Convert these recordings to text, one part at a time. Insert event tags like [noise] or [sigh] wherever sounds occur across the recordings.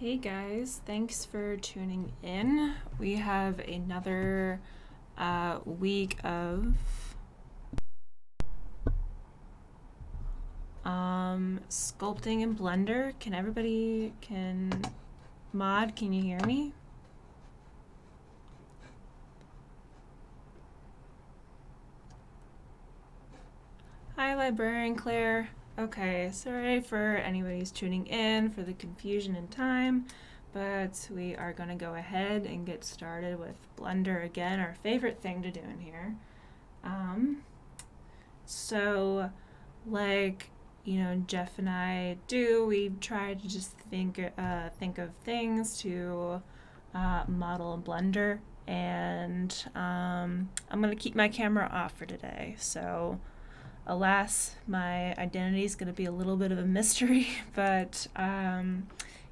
Hey guys, thanks for tuning in. We have another uh, week of um, sculpting in Blender. Can everybody, can, Mod, can you hear me? Hi, Librarian Claire. Okay, sorry for anybody who's tuning in for the confusion in time, but we are going to go ahead and get started with Blender again, our favorite thing to do in here. Um, so, like you know, Jeff and I do, we try to just think uh, think of things to uh, model in Blender, and um, I'm going to keep my camera off for today. So alas, my identity is going to be a little bit of a mystery, [laughs] but um,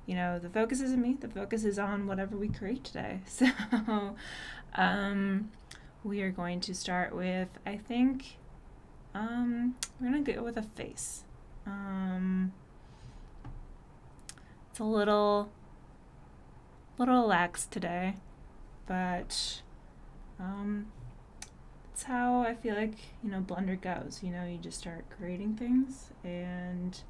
you know, the focus isn't me. The focus is on whatever we create today. [laughs] So um, we are going to start with, I think, um, we're going to go with a face. Um, it's a little, little lax today, but um, that's how I feel like, you know, Blender goes. You know, you just start creating things and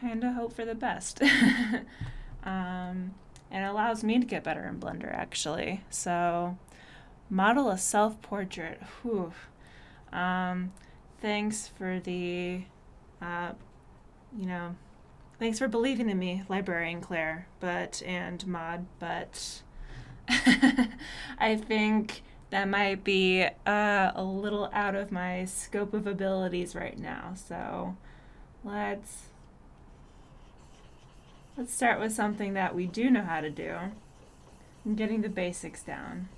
kind of hope for the best. [laughs] um, and it allows me to get better in Blender, actually. So, model a self portrait. Whew. Um, thanks for the, uh, you know, thanks for believing in me, librarian Claire, but, and mod, but [laughs] I think that might be uh, a little out of my scope of abilities right now. So let's let's start with something that we do know how to do. I'm getting the basics down.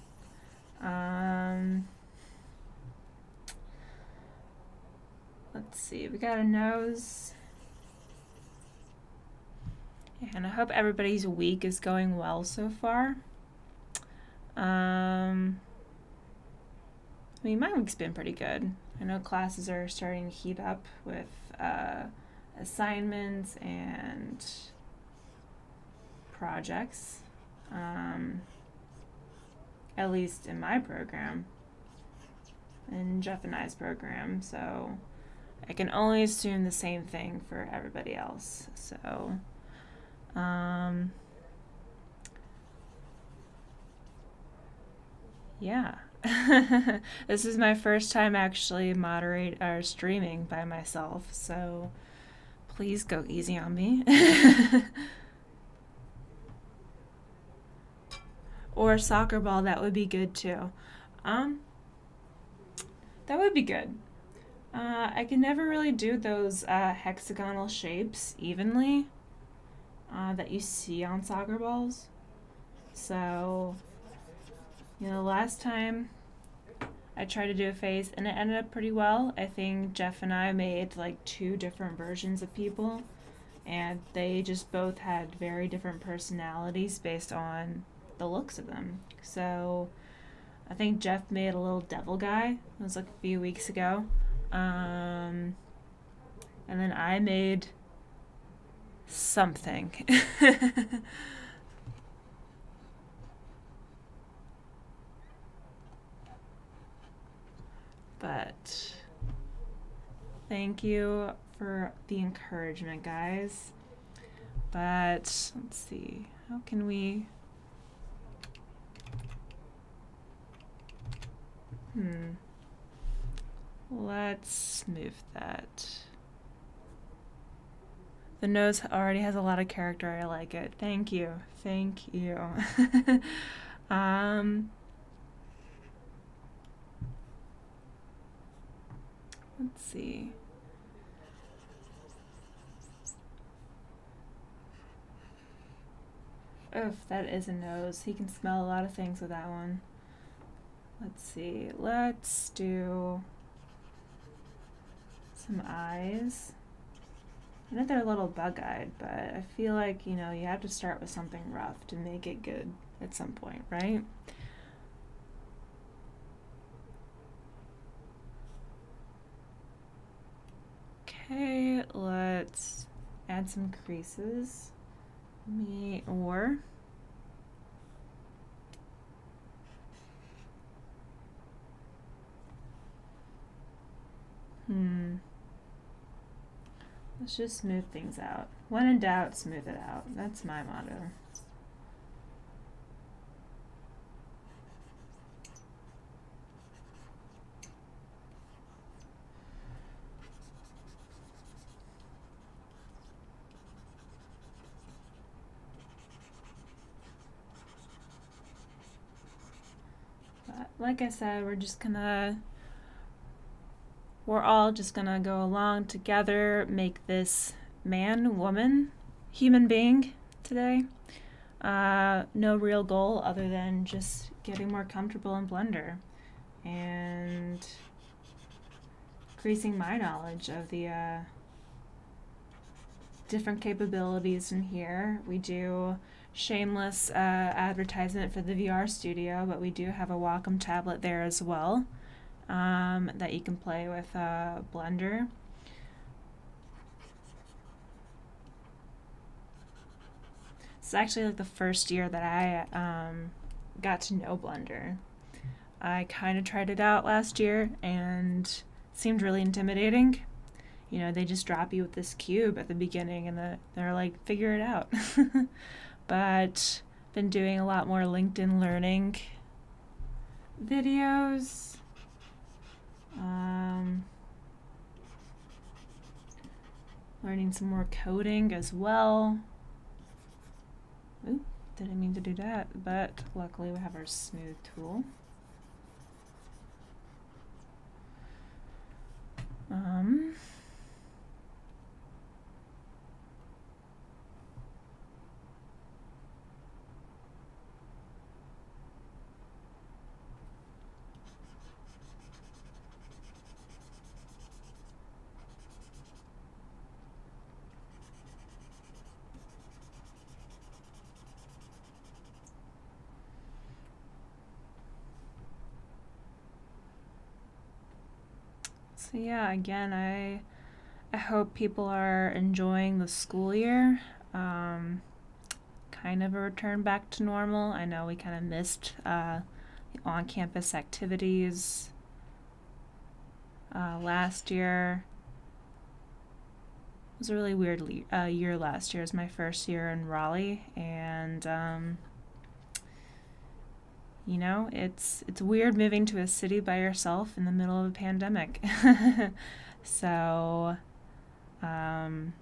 Um, let's see, we got a nose. And I hope everybody's week is going well so far. Um, I mean, my week's been pretty good. I know classes are starting to heat up with uh, assignments and projects, um, at least in my program, in Jeff and I's program. So I can only assume the same thing for everybody else. So, um, yeah. [laughs] this is my first time actually moderate or streaming by myself, so please go easy on me. [laughs] or soccer ball, that would be good too. Um, that would be good. Uh, I can never really do those uh, hexagonal shapes evenly uh, that you see on soccer balls. So you know, last time I tried to do a face and it ended up pretty well. I think Jeff and I made like two different versions of people and they just both had very different personalities based on the looks of them. So I think Jeff made a little devil guy. It was like a few weeks ago. Um, and then I made something. [laughs] But thank you for the encouragement, guys. But let's see, how can we? Hmm. Let's move that. The nose already has a lot of character. I like it. Thank you. Thank you. [laughs] um, Let's see. Oh, that is a nose. He can smell a lot of things with that one. Let's see. Let's do some eyes. I know they're a little bug-eyed, but I feel like, you know, you have to start with something rough to make it good at some point, right? Okay, let's add some creases. Me or Hmm. Let's just smooth things out. When in doubt, smooth it out. That's my motto. But like I said, we're just gonna we're all just gonna go along together, make this man, woman, human being today. Uh, no real goal other than just getting more comfortable in Blender and increasing my knowledge of the uh, different capabilities in here. We do shameless uh, advertisement for the VR studio, but we do have a Wacom tablet there as well um, that you can play with uh, Blender. It's actually like the first year that I um, got to know Blender. I kind of tried it out last year and seemed really intimidating. You know, they just drop you with this cube at the beginning and the, they're like, figure it out. [laughs] but been doing a lot more LinkedIn learning videos um, learning some more coding as well. Oop, didn't mean to do that, but luckily we have our smooth tool. Um, So yeah, again, I I hope people are enjoying the school year. Um, kind of a return back to normal. I know we kind of missed uh, on-campus activities uh, last year. It was a really weird le- uh, year last year. It was my first year in Raleigh, and um, you know, it's it's weird moving to a city by yourself in the middle of a pandemic. [laughs] so um,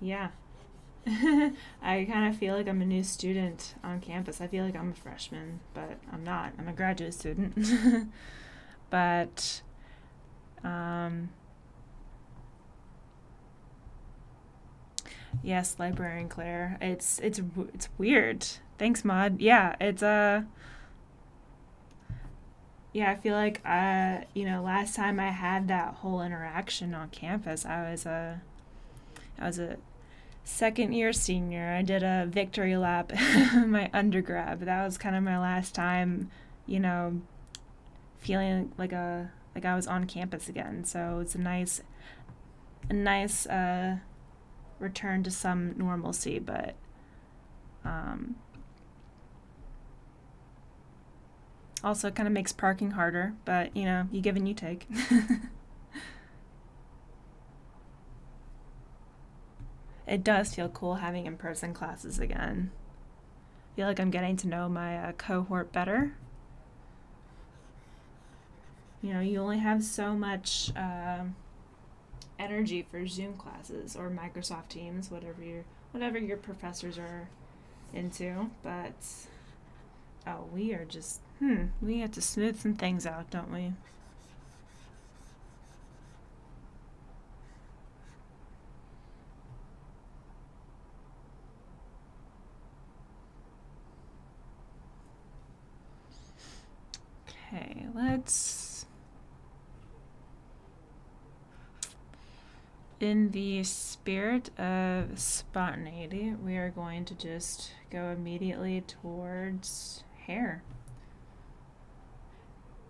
yeah. [laughs] I kind of feel like I'm a new student on campus. I feel like I'm a freshman, but I'm not. I'm a graduate student. [laughs] but um, Yes, librarian Claire. It's it's it's weird. Thanks, Mod. Yeah, it's uh yeah, I feel like uh you know, last time I had that whole interaction on campus, I was a I was a second year senior. I did a victory lap [laughs] my undergrad, but that was kind of my last time, you know, feeling like a like I was on campus again. So it's a nice a nice uh return to some normalcy, but um, also it kind of makes parking harder, but you know, you give and you take. [laughs] it does feel cool having in person classes again. I feel like I'm getting to know my uh, cohort better. You know, you only have so much. Uh, energy for Zoom classes or Microsoft Teams, whatever your whatever your professors are into. But oh, we are just hmm, we have to smooth some things out, don't we? Okay, let's in the spirit of spontaneity, we are going to just go immediately towards hair.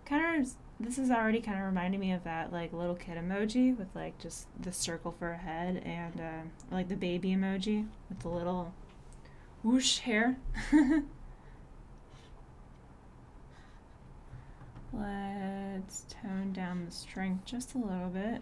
kind of this is already kind of reminding me of that like little kid emoji with like just the circle for a head and uh, like the baby emoji with the little whoosh hair. [laughs] Let's tone down the strength just a little bit.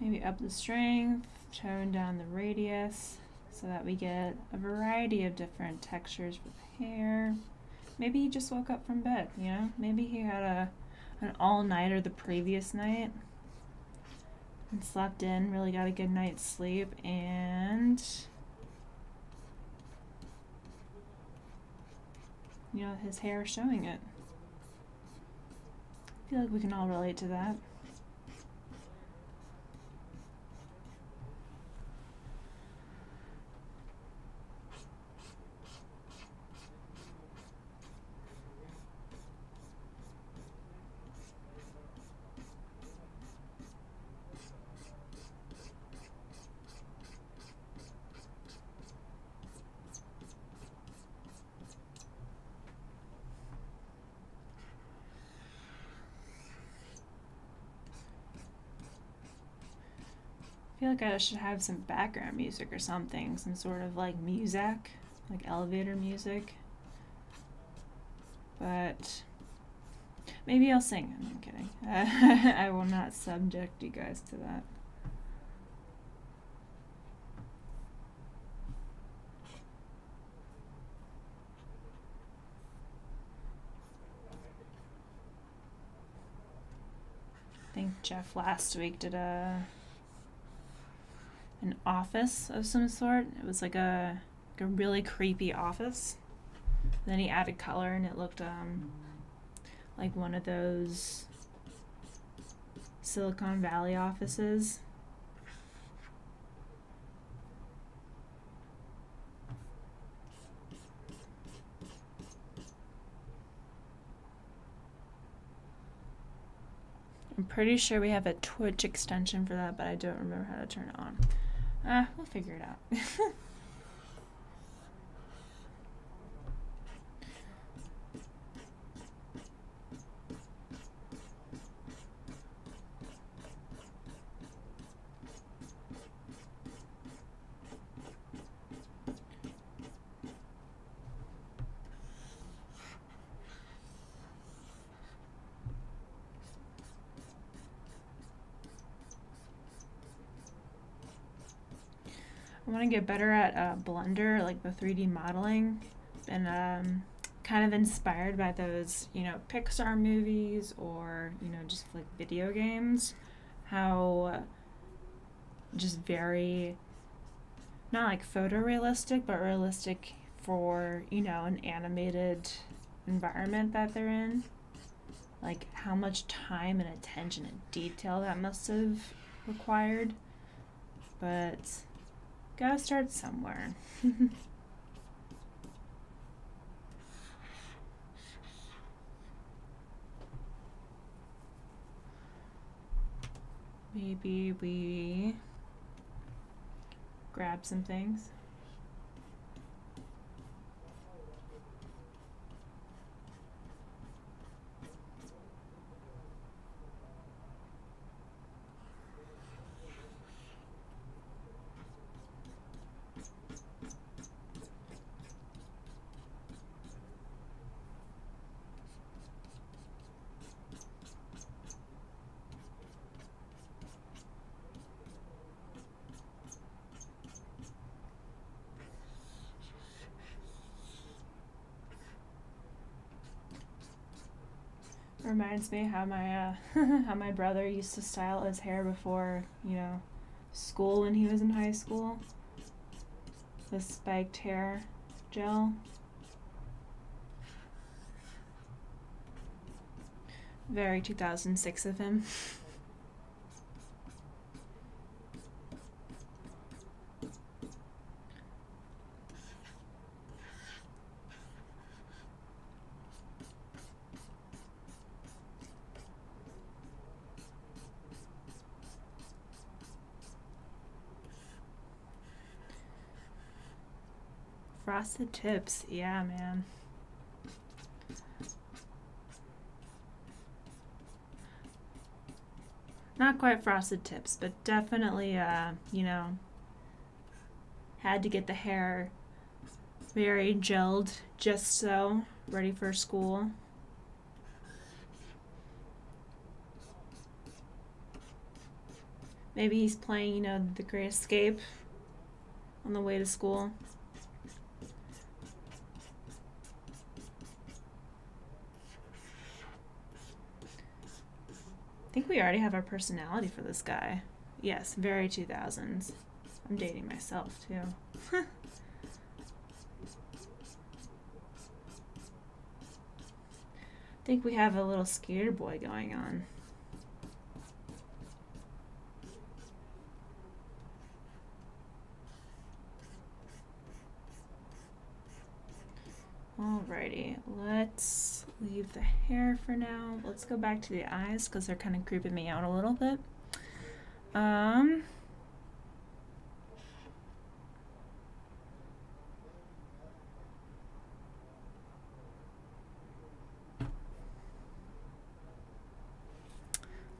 Maybe up the strength, tone down the radius so that we get a variety of different textures with hair. Maybe he just woke up from bed, you know? Maybe he had a an all-nighter the previous night and slept in, really got a good night's sleep and you know, his hair showing it. I feel like we can all relate to that. Like I should have some background music or something, some sort of like music, like elevator music. But maybe I'll sing. I'm kidding. [laughs] I will not subject you guys to that. I think Jeff last week did a an office of some sort. It was like a like a really creepy office. then he added color and it looked um like one of those Silicon Valley offices. I'm pretty sure we have a Twitch extension for that, but I don't remember how to turn it on. Ah, we'll figure it out. [laughs] I want to get better at uh, Blender, like the 3D modeling, and um, kind of inspired by those, you know, Pixar movies or, you know, just like video games. How just very, not like photorealistic, but realistic for, you know, an animated environment that they're in. Like how much time and attention and detail that must have required. But Gotta start somewhere. [laughs] Maybe we grab some things. Reminds me how my uh, [laughs] how my brother used to style his hair before you know school when he was in high school. The spiked hair gel. Very 2006 of him. [laughs] Frosted tips, yeah, man. Not quite frosted tips, but definitely, uh, you know, had to get the hair very gelled just so, ready for school. Maybe he's playing, you know, The Great Escape on the way to school. Think we already have our personality for this guy. Yes, very 2000s. I'm dating myself too. I [laughs] think we have a little skater boy going on. Alrighty, let's leave the hair for now. Let's go back to the eyes because they're kind of creeping me out a little bit. Um,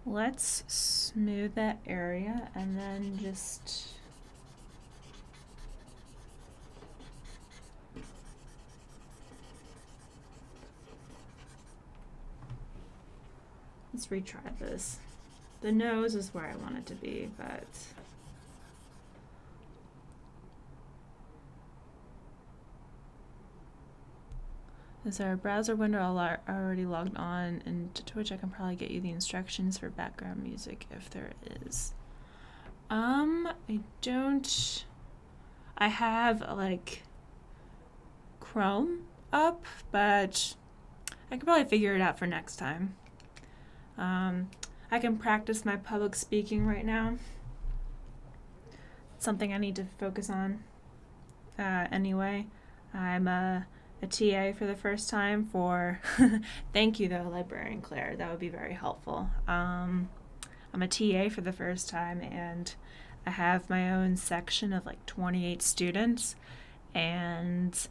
let's smooth that area and then just Let's retry this. The nose is where I want it to be, but... Is our browser window i already logged on? And to Twitch, I can probably get you the instructions for background music if there is. Um, I don't... I have, like, Chrome up, but I could probably figure it out for next time. Um, I can practice my public speaking right now. It's something I need to focus on uh, anyway. I'm a, a TA for the first time for, [laughs] thank you though, Librarian Claire, that would be very helpful. Um, I'm a TA for the first time and I have my own section of like 28 students and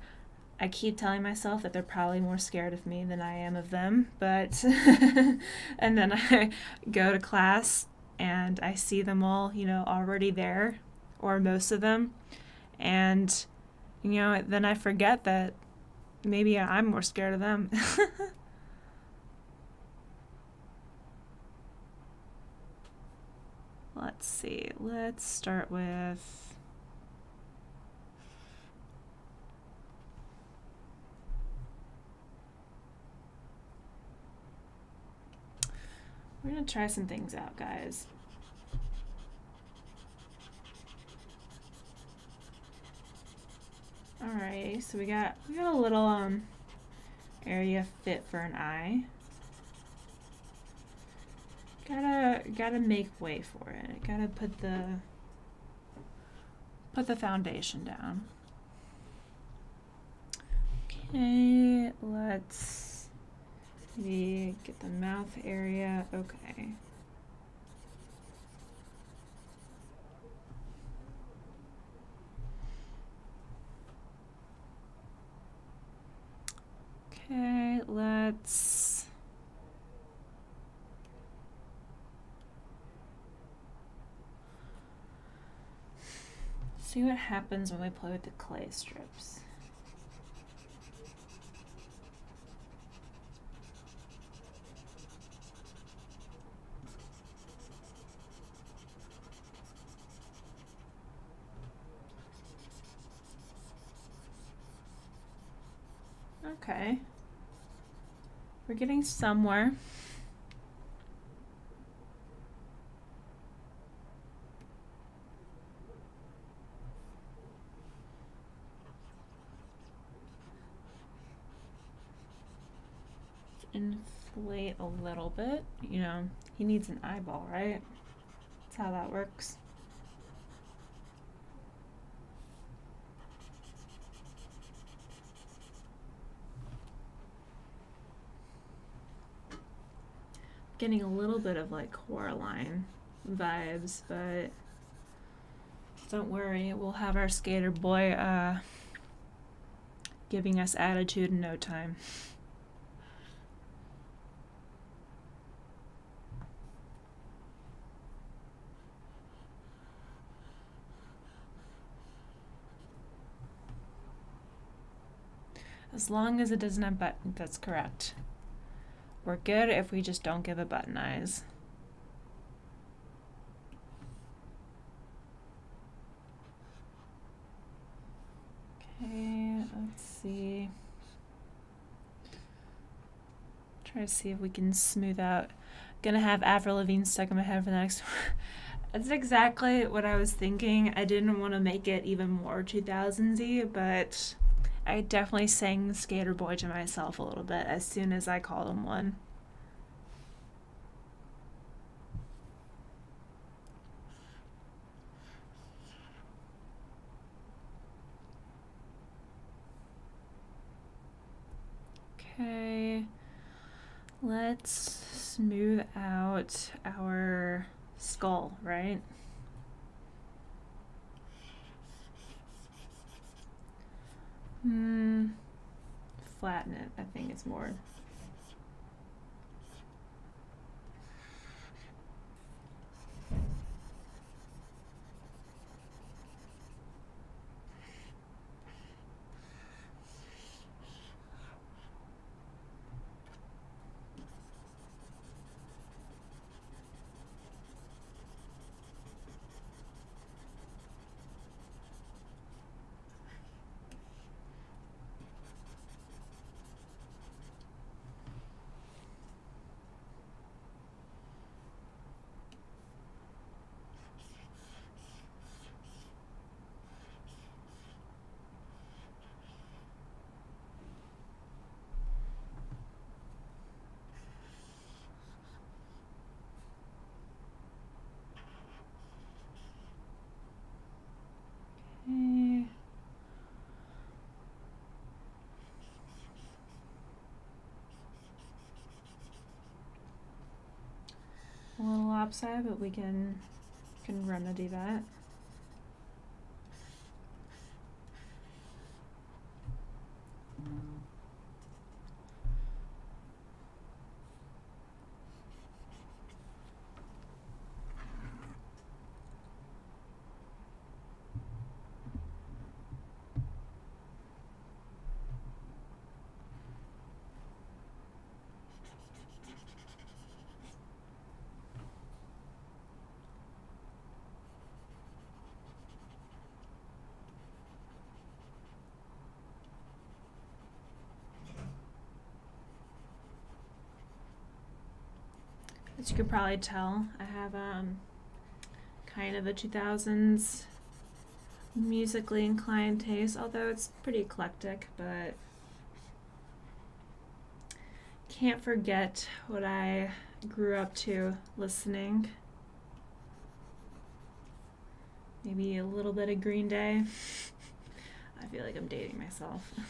I keep telling myself that they're probably more scared of me than I am of them, but [laughs] and then I go to class and I see them all, you know, already there or most of them and you know, then I forget that maybe I'm more scared of them. [laughs] Let's see. Let's start with We're gonna try some things out, guys. Alright, so we got we got a little um area fit for an eye. Gotta gotta make way for it. Gotta put the put the foundation down. Okay, let's Maybe get the mouth area. Okay. Okay, let's see what happens when we play with the clay strips. Okay. We're getting somewhere. inflate a little bit. You know, he needs an eyeball, right? That's how that works. Getting a little bit of like Coraline vibes, but don't worry, we'll have our skater boy uh, giving us attitude in no time. As long as it doesn't have button, that's correct. We're good if we just don't give a button eyes. Okay, let's see. Try to see if we can smooth out. Gonna have Avril Lavigne stuck in my head for the next one. [laughs] That's exactly what I was thinking. I didn't want to make it even more 2000s-y, but I definitely sang Skater Boy to myself a little bit as soon as I called him one. Okay, let's smooth out our skull, right? Hmm, flatten it, I think it's more Okay. Lopsided, but we can can remedy that. As you probably tell, I have um, kind of a 2000s musically inclined taste, although it's pretty eclectic, but can't forget what I grew up to listening. Maybe a little bit of Green Day. [laughs] I feel like I'm dating myself. [laughs]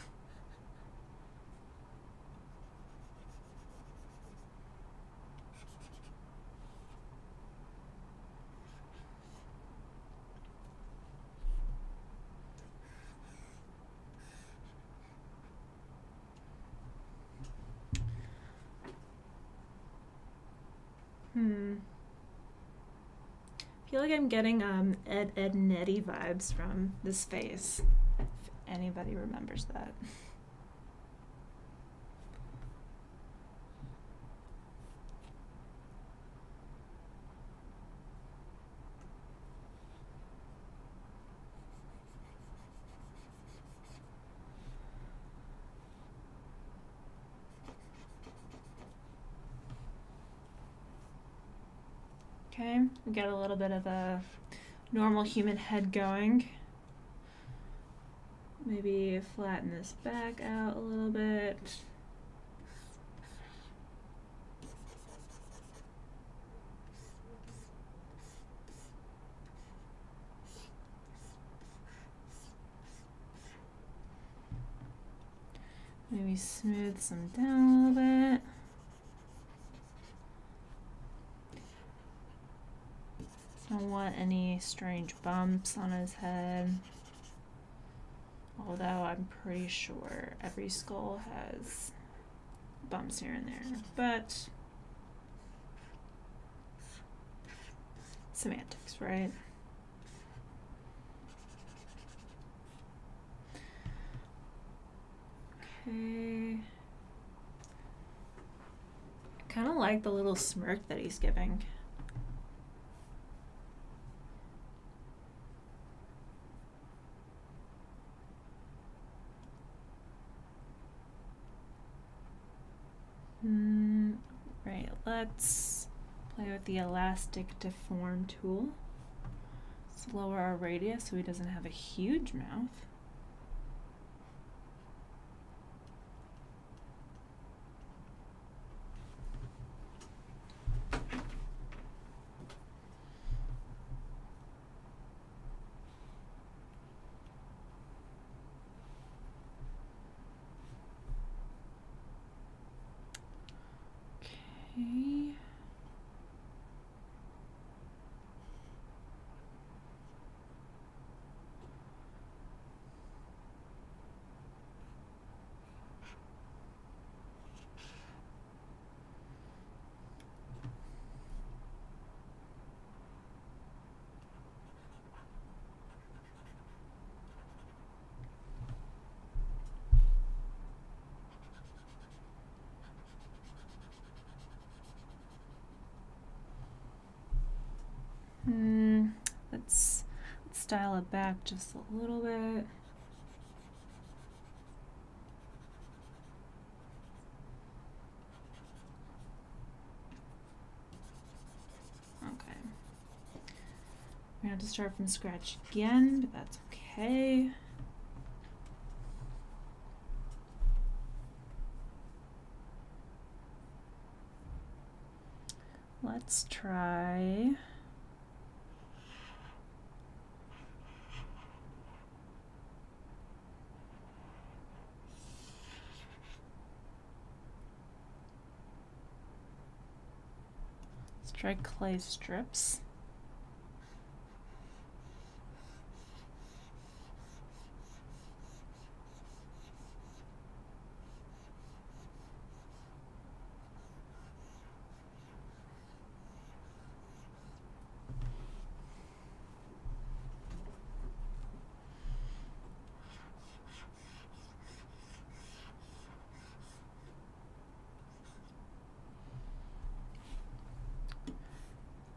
Hmm. I feel like I'm getting um, Ed Edd n Eddy vibes from this face. If anybody remembers that. Okay, we got a little bit of a normal human head going. Maybe flatten this back out a little bit. Maybe smooth some down a little bit. Don't want any strange bumps on his head. Although I'm pretty sure every skull has bumps here and there. But semantics, right? Okay. I kind of like the little smirk that he's giving. Mm, right, let's play with the elastic deform tool. Let's lower our radius so he doesn't have a huge mouth. Okay. Hmm, let's, style it back just a little bit. Okay. We have to start from scratch again, but that's okay. Let's try. Try clay strips.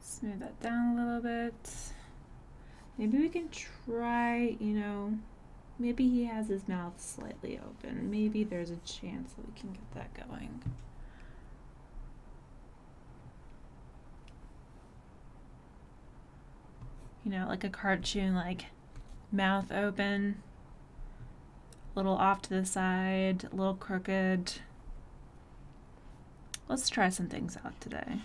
Smooth that down a little bit. Maybe we can try, you know, maybe he has his mouth slightly open. Maybe there's a chance that we can get that going. You know, like a cartoon, like mouth open, a little off to the side, a little crooked. Let's try some things out today.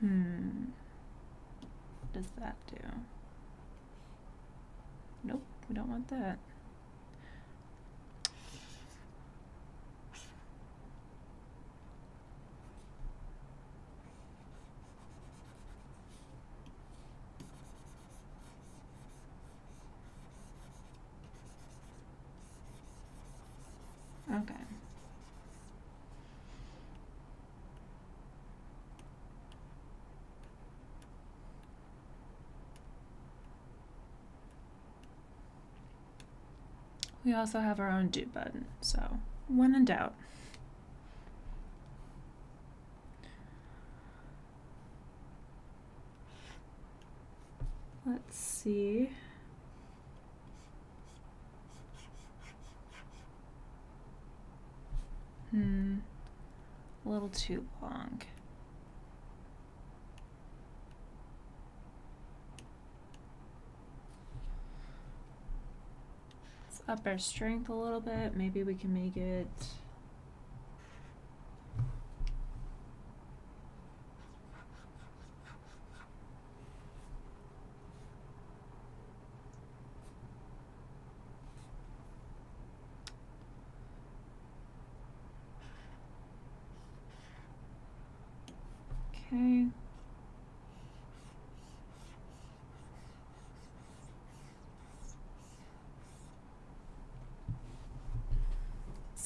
Hmm. What does that do? Nope, we don't want that. Okay. We also have our own do button, so when in doubt. Let's see. Hmm, a little too long. Up our strength a little bit. Maybe we can make it.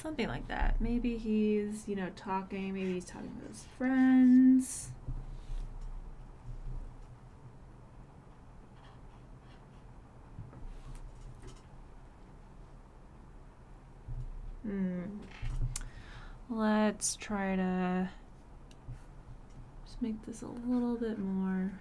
Something like that. Maybe he's, you know, talking, maybe he's talking to his friends. Hmm. Let's try to just make this a little bit more.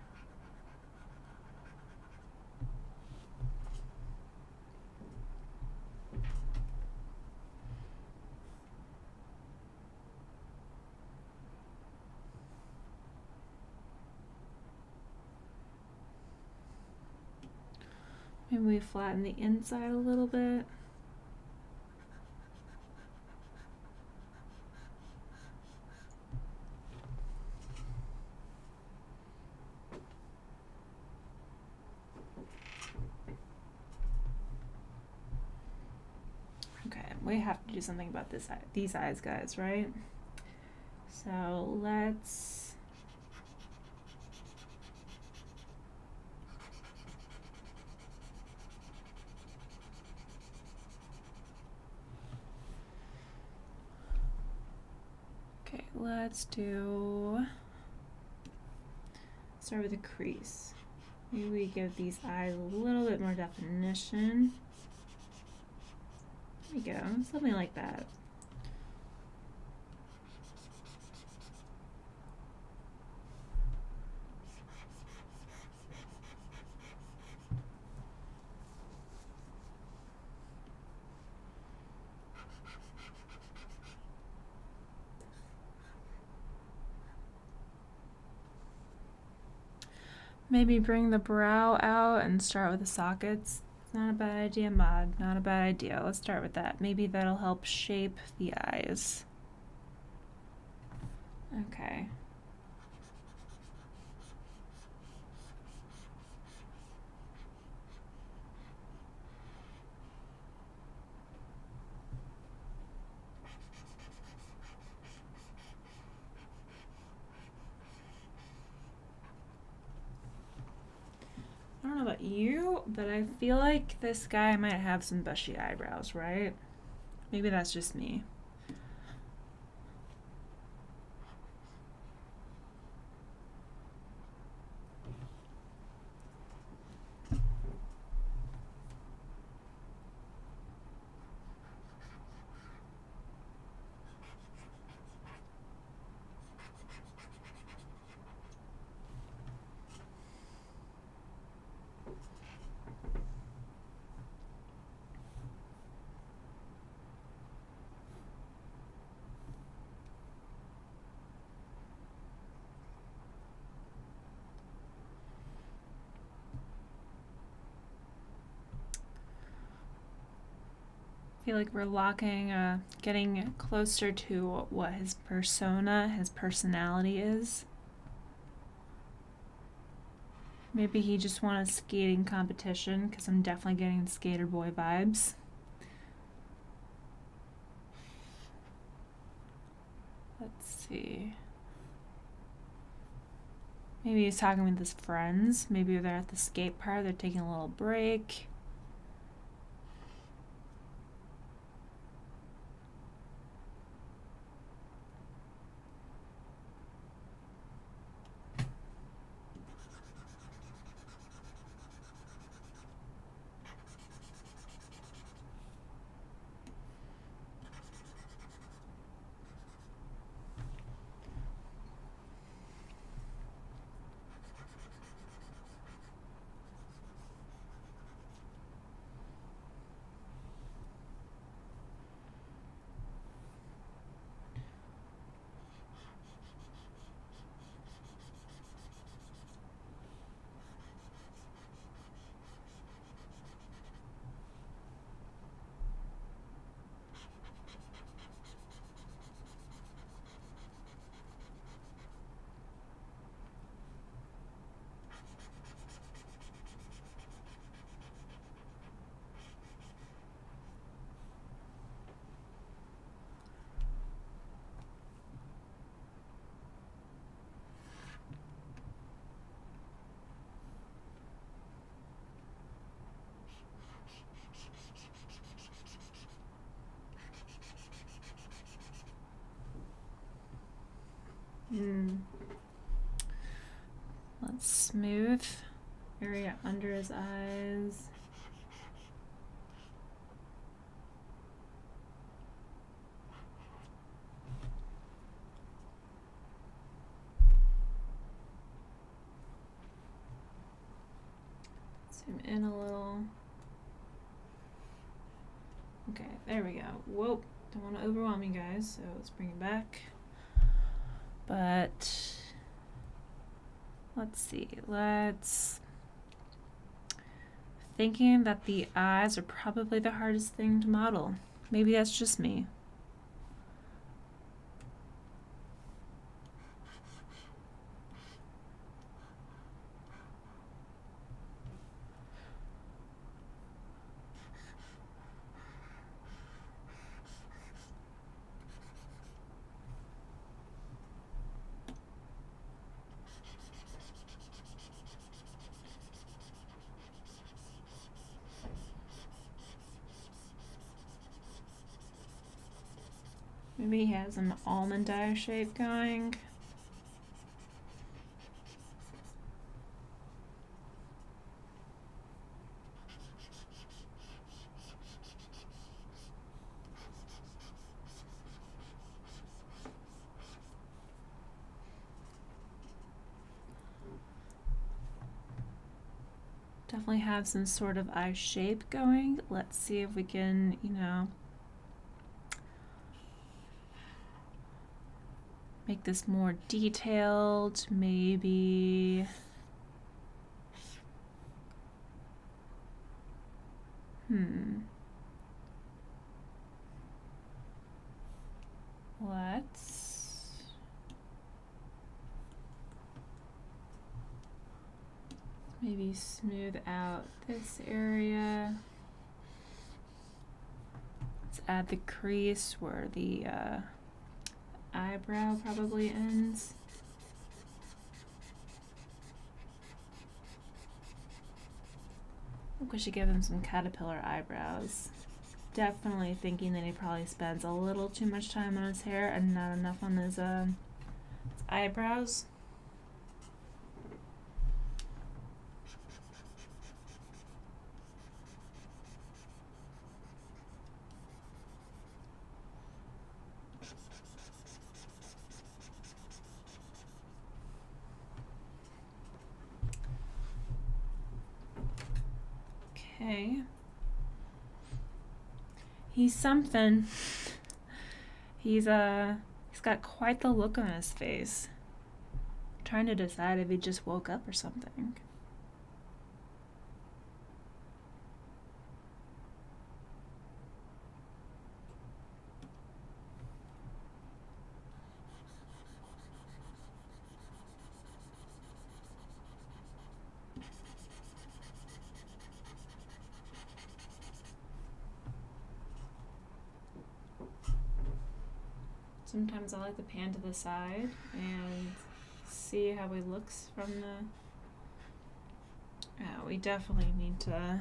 Maybe we flatten the inside a little bit. Okay, we have to do something about this these eyes, guys, right? So let's Okay, let's do start with a crease. Maybe we give these eyes a little bit more definition. There we go, something like that. Maybe bring the brow out and start with the sockets. Not a bad idea, Mod. Not a bad idea. Let's start with that. Maybe that'll help shape the eyes. Okay. I don't know about you, but I feel like this guy might have some bushy eyebrows, right? Maybe that's just me. Feel like we're locking, uh, getting closer to what his persona, his personality is. Maybe he just won a skating competition because I'm definitely getting skater boy vibes. Let's see. Maybe he's talking with his friends. Maybe they're at the skate park, they're taking a little break. Smooth area under his eyes. Zoom in a little. Okay, there we go. Whoa, don't want to overwhelm you guys, so let's bring it back. But let's see, let's. Thinking that the eyes are probably the hardest thing to model. Maybe that's just me. Maybe he has an almond eye shape going. Definitely have some sort of eye shape going. Let's see if we can, you know, make this more detailed, maybe. Hmm. Let's maybe smooth out this area. Let's add the crease where the uh, eyebrow probably ends. I think we should give him some caterpillar eyebrows. Definitely thinking that he probably spends a little too much time on his hair and not enough on his, uh, his eyebrows. Okay. He's something. He's uh he's got quite the look on his face. I'm trying to decide if he just woke up or something. Sometimes I like to pan to the side and see how he looks from the. Yeah, we definitely need to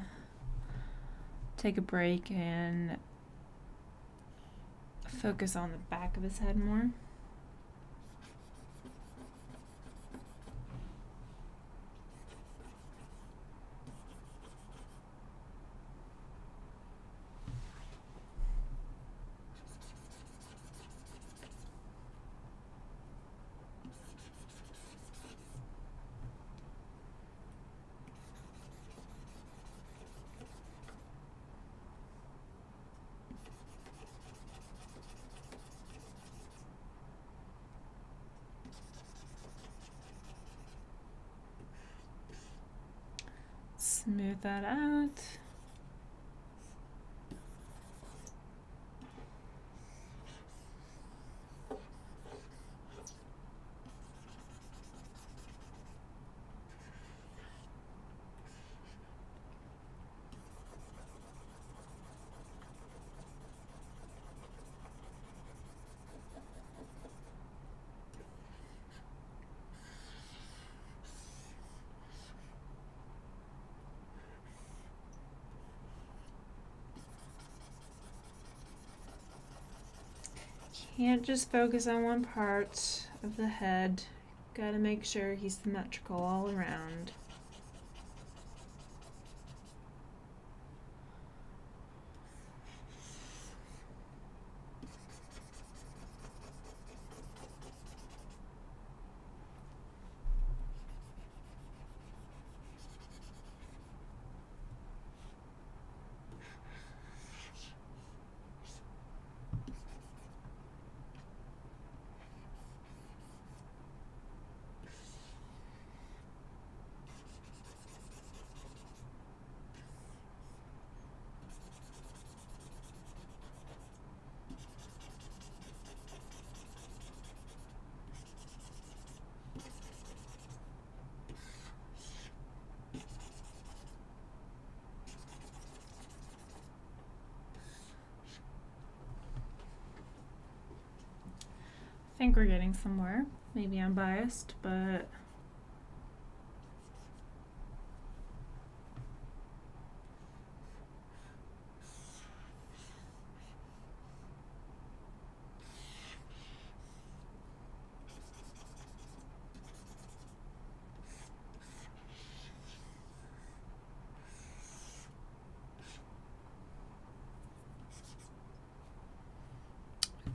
take a break and focus on the back of his head more. Smooth that out. Can't just focus on one part. of the head. Gotta make sure he's symmetrical all around. Somewhere. Maybe I'm biased, but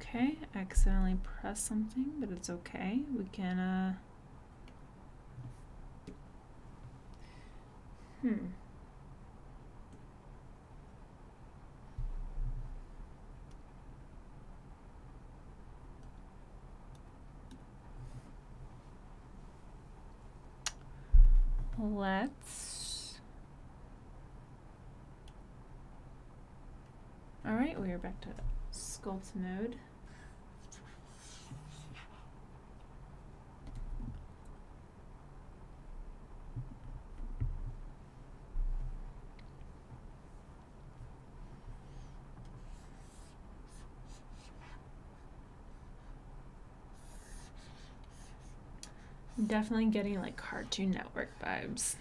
Okay, accidentally press something, but it's okay. We can, uh... Hmm. Let's... Alright, we are back to sculpt mode. I'm definitely getting like Cartoon Network vibes.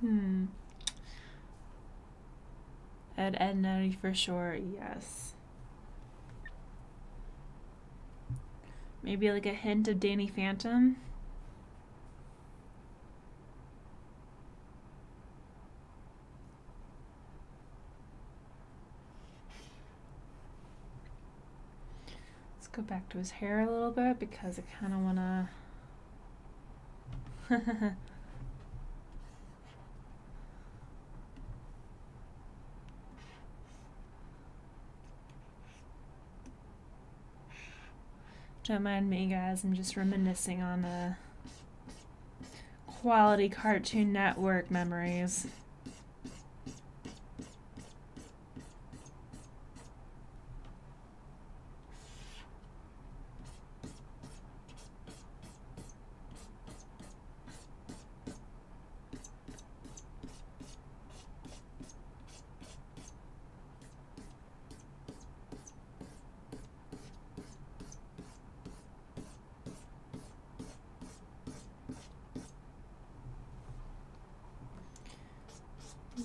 Hmm. Ed, Ed, and for sure, yes. Maybe like a hint of Danny Phantom. Let's go back to his hair a little bit because I kind of want to Don't mind me, guys. I'm just reminiscing on the quality Cartoon Network memories.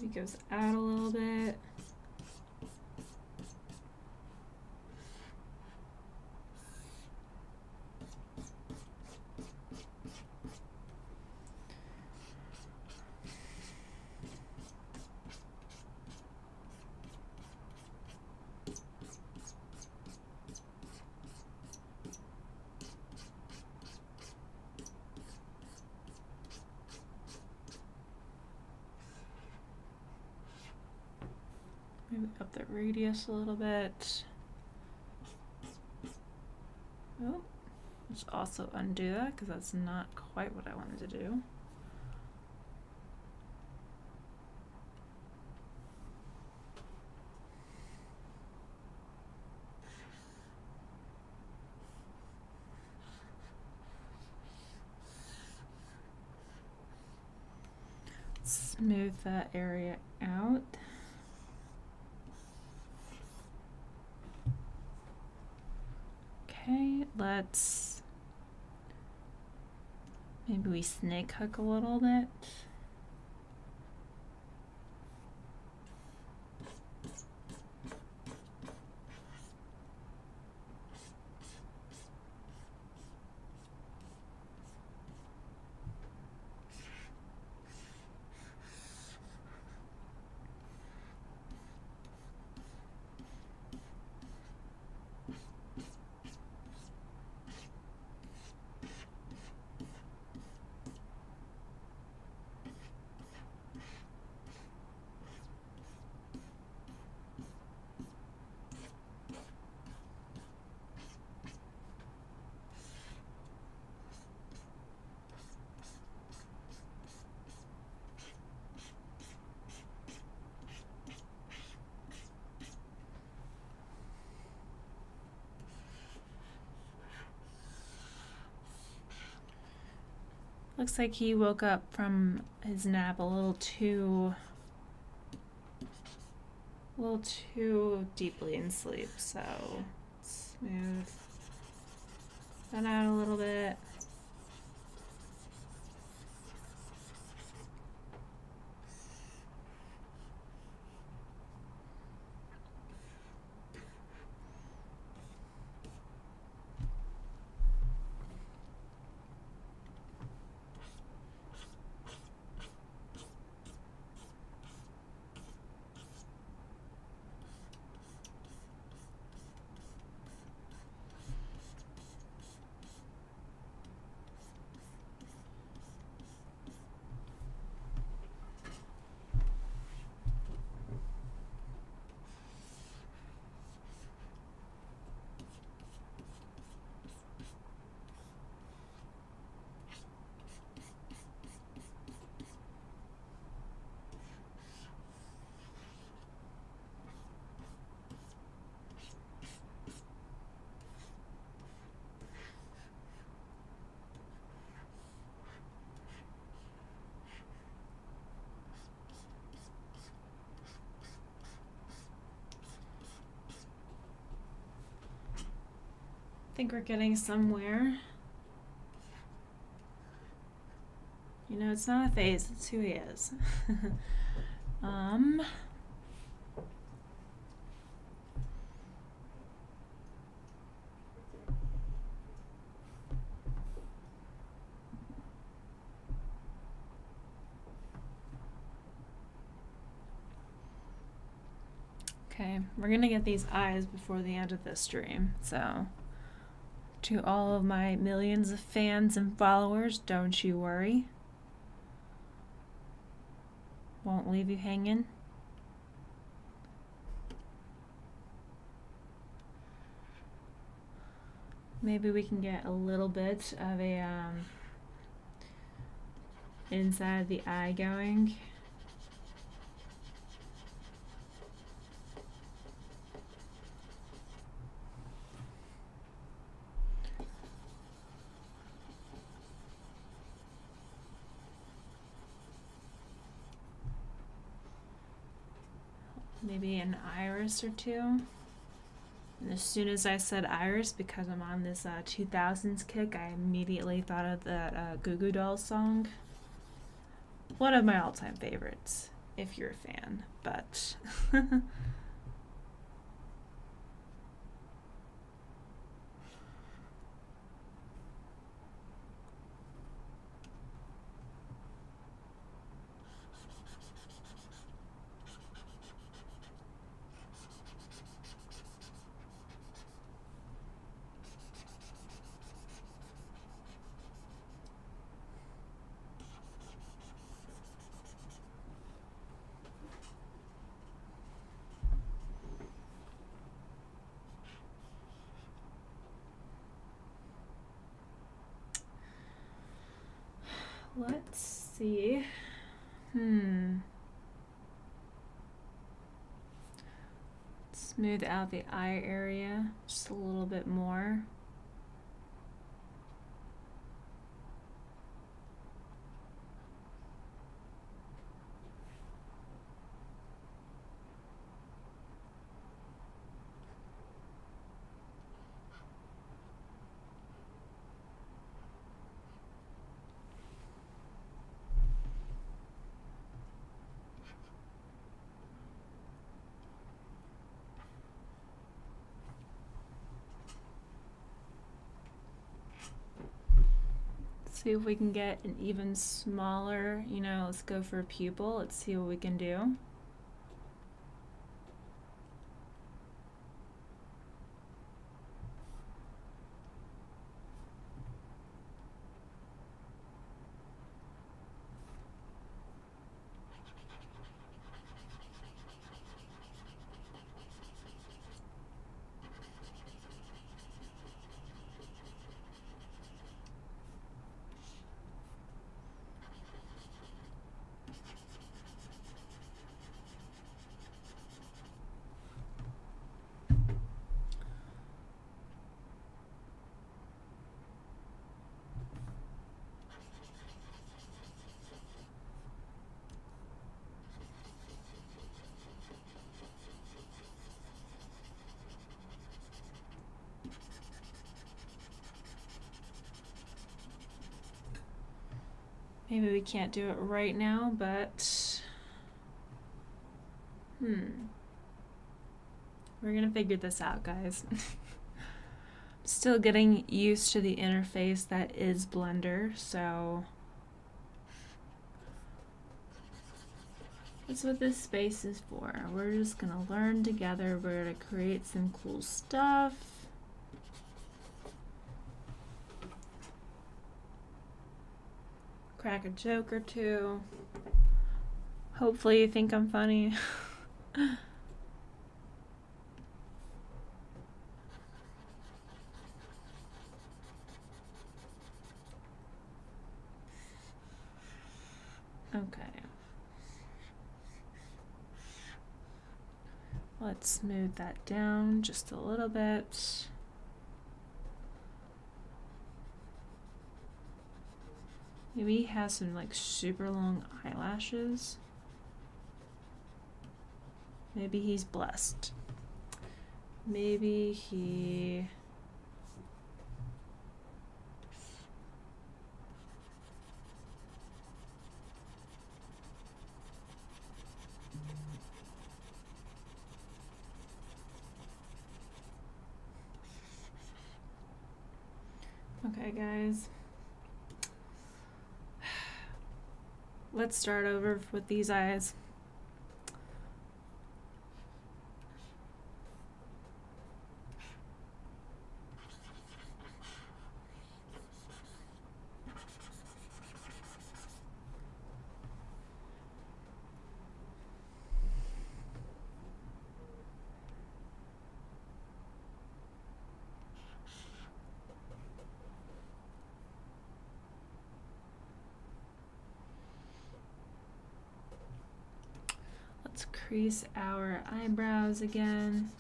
Maybe goes out a little bit. Maybe up the radius a little bit. Oh, let's also undo that because that's not quite what I wanted to do. Smooth that area out. Okay, let's maybe we snake hook a little bit. Looks like he woke up from his nap a little too a little too deeply in sleep, so smooth that out a little bit. Think we're getting somewhere. You know, it's not a phase, it's who he is. [laughs] um, Okay, we're gonna get these eyes before the end of this stream, so to all of my millions of fans and followers, don't you worry. Won't leave you hanging. Maybe we can get a little bit of a um, inside of the eye going. maybe an iris or two. And as soon as I said iris, because I'm on this uh, 2000s kick, I immediately thought of that uh, Goo Goo Dolls song. One of my all time favorites, if you're a fan, but. [laughs] Let's see. Hmm. Smooth out the eye area just a little bit more. See if we can get an even smaller, you know, let's go for a pupil. Let's see what we can do. Maybe we can't do it right now, but hmm. We're gonna figure this out, guys. I'm [laughs] still getting used to the interface that is Blender, so that's what this space is for. We're just gonna learn together. We're gonna create some cool stuff. Crack a joke or two. Hopefully, you think I'm funny. [laughs] okay. Let's smooth that down just a little bit. Maybe he has some like super long eyelashes. Maybe he's blessed. Maybe he Okay, guys. Let's start over with these eyes. Crease our eyebrows again.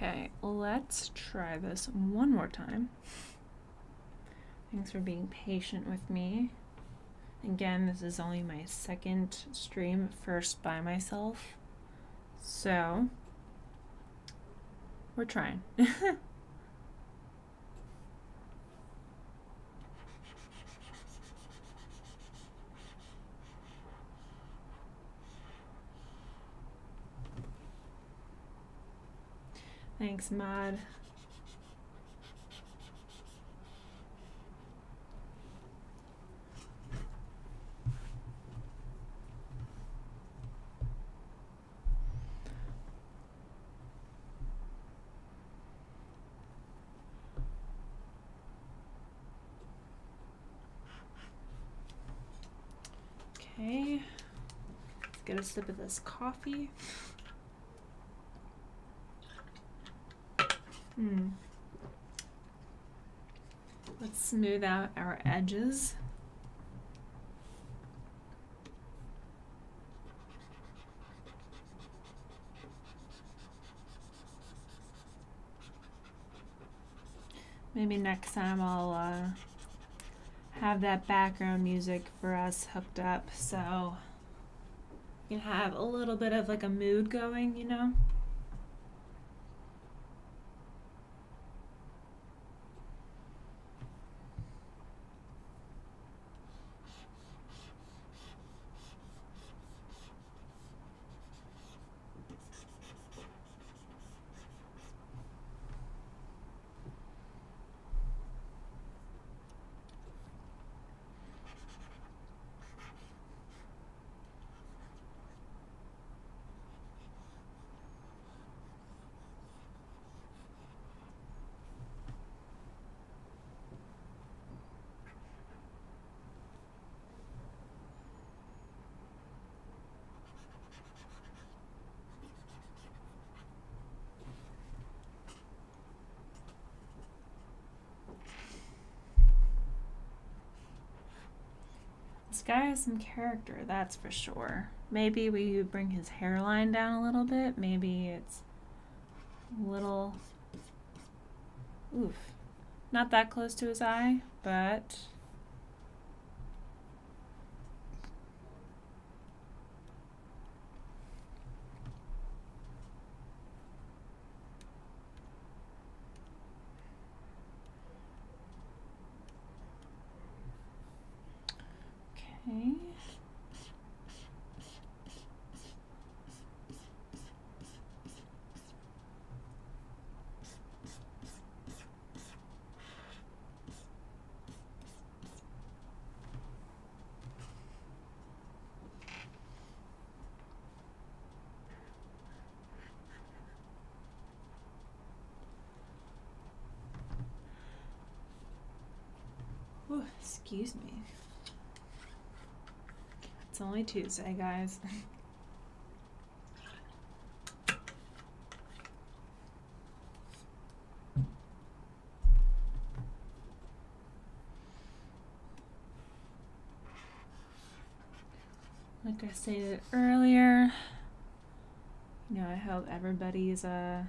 Okay, let's try this one more time. Thanks for being patient with me. Again, this is only my second stream, first by myself. So, we're trying. [laughs] Thanks, Mod. Okay, let's get a sip of this coffee. Hmm. Let's smooth out our edges. Maybe next time I'll uh, have that background music for us hooked up so you can have a little bit of like a mood going, you know? This guy has some character, that's for sure. Maybe we bring his hairline down a little bit. Maybe it's a little. Oof. Not that close to his eye, but. Okay. Ooh, excuse me. It's only Tuesday, guys. like I stated earlier, you know, I hope everybody's uh,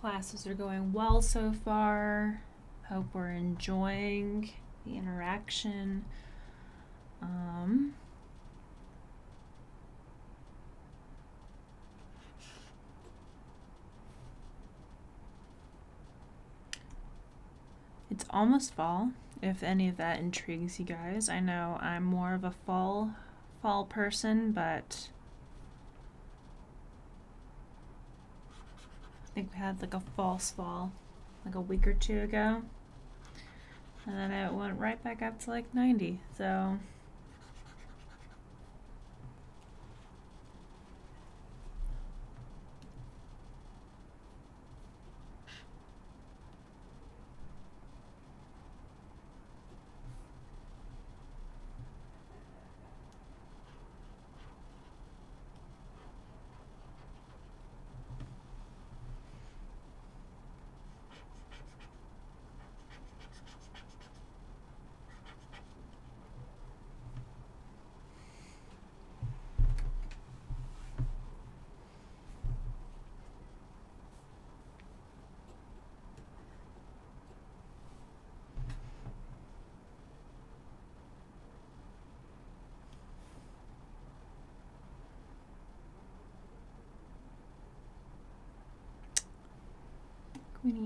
classes are going well so far. Hope we're enjoying the interaction. Um, it's almost fall, if any of that intrigues you guys. I know I'm more of a fall fall person, but I think we had like a false fall like a week or two ago. And then it went right back up to like 90. So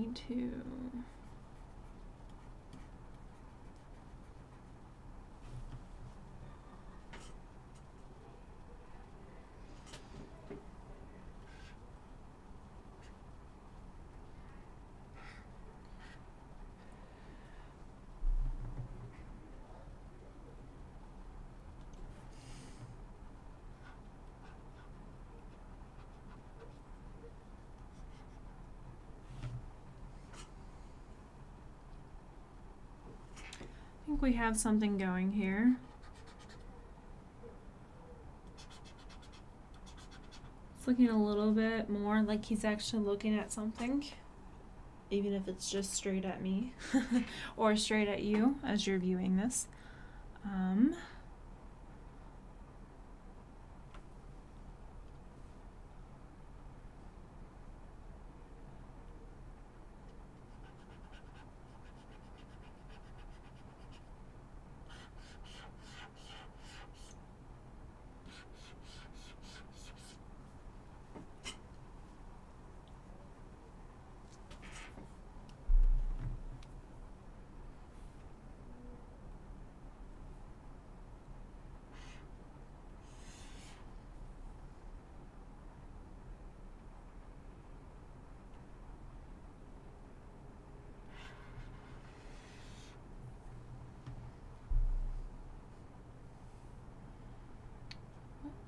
need to think we have something going here. It's looking a little bit more like he's actually looking at something, even if it's just straight at me [laughs] or straight at you as you're viewing this. Um,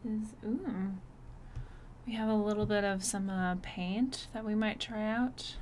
is ooh. We have a little bit of some uh, paint that we might try out.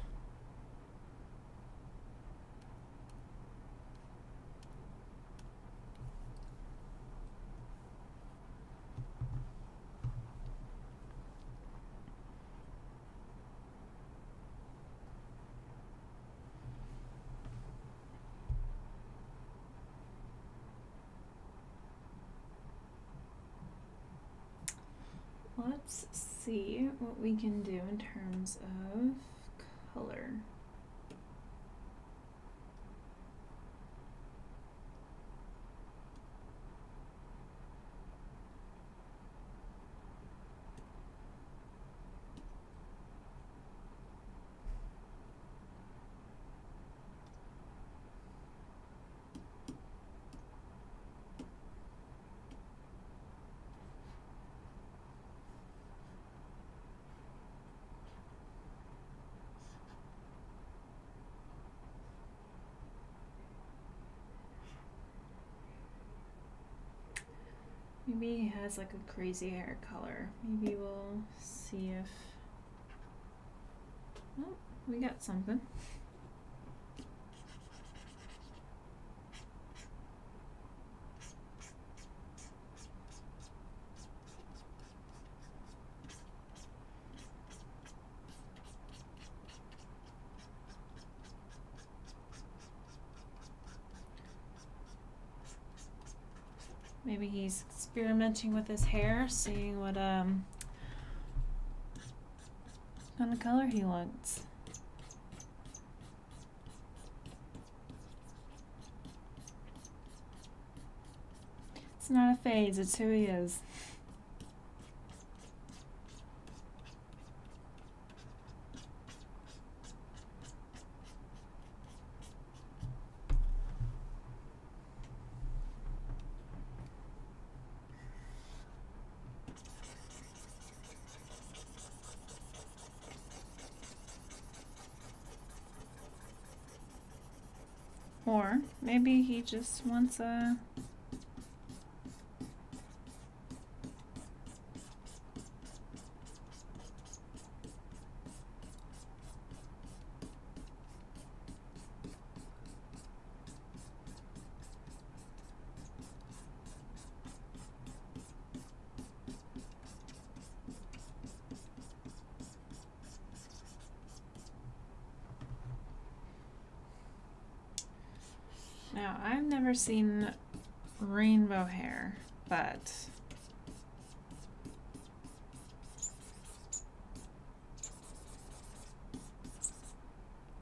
Let's see what we can do in terms of color. Maybe he has like a crazy hair color. Maybe we'll see if. Oh, we got something. Maybe he's experimenting with his hair, seeing what um kind of color he wants. It's not a phase, it's who he is. Or maybe he just wants a Now, I've never seen rainbow hair, but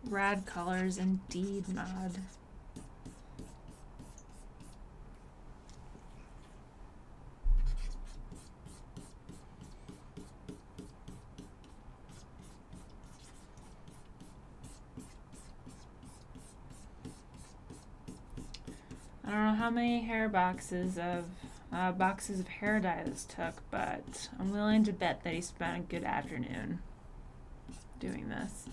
rad colors indeed, Mod. I don't know how boxes of uh, boxes of hair dye this took, but I'm willing to bet that he spent a good afternoon doing this.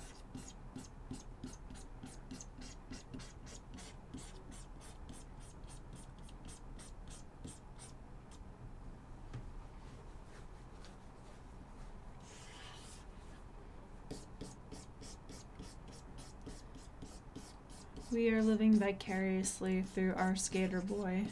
We are living vicariously through our skater boy.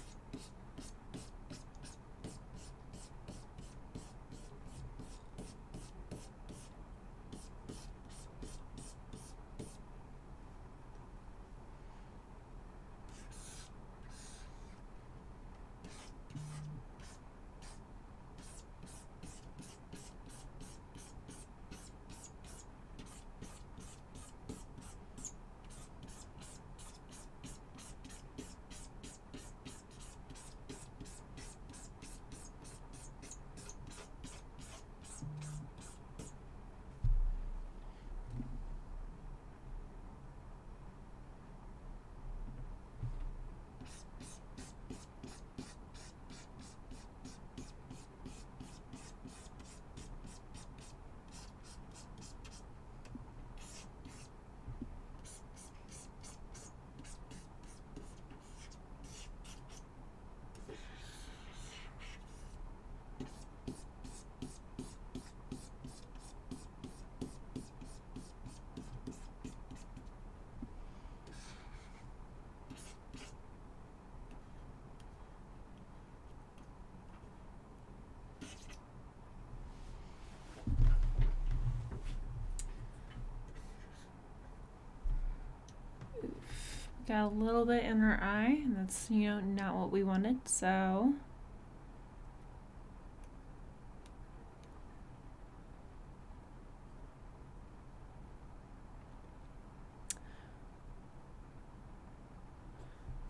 Got a little bit in her eye, and that's, you know, not what we wanted, so.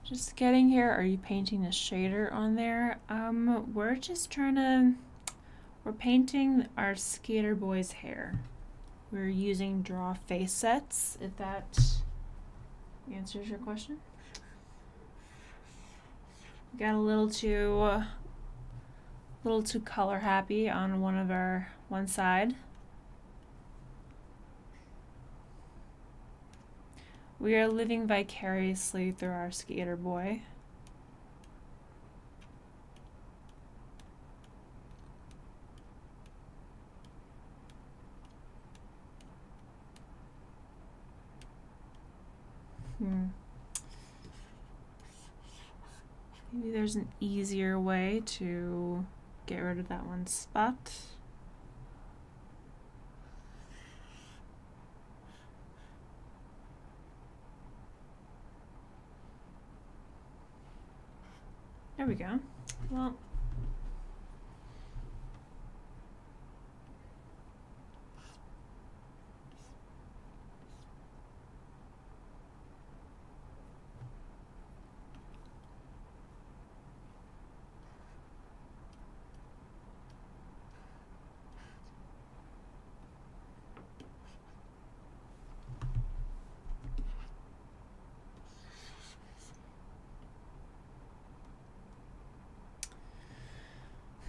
Just getting here, are you painting a shader on there? Um, we're just trying to, we're painting our skater boy's hair. We're using draw face sets, if that answers your question. Got a little too, uh, little too color happy on one of our, one side. We are living vicariously through our skater boy. Hmm. Maybe there's an easier way to get rid of that one spot. There we go. Well,